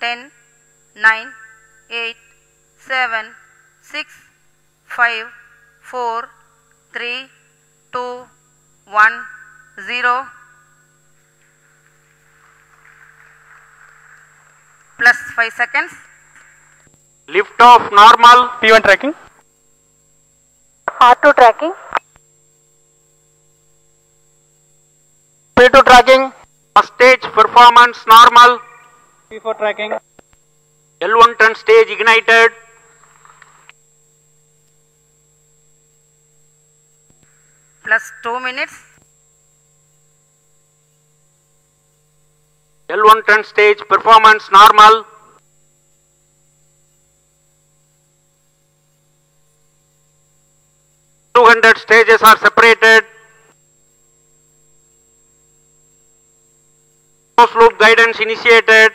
10, 9, 8, 7, 6, 5, 4, 3, 2, 1, 0. Plus 5 seconds. Lift off normal. P1 tracking. R2 tracking. P2 tracking. First stage performance normal. P4 tracking. L110 stage ignited. Plus 2 minutes. L110 stage performance normal. Two hundred stages are separated. Closed loop guidance initiated.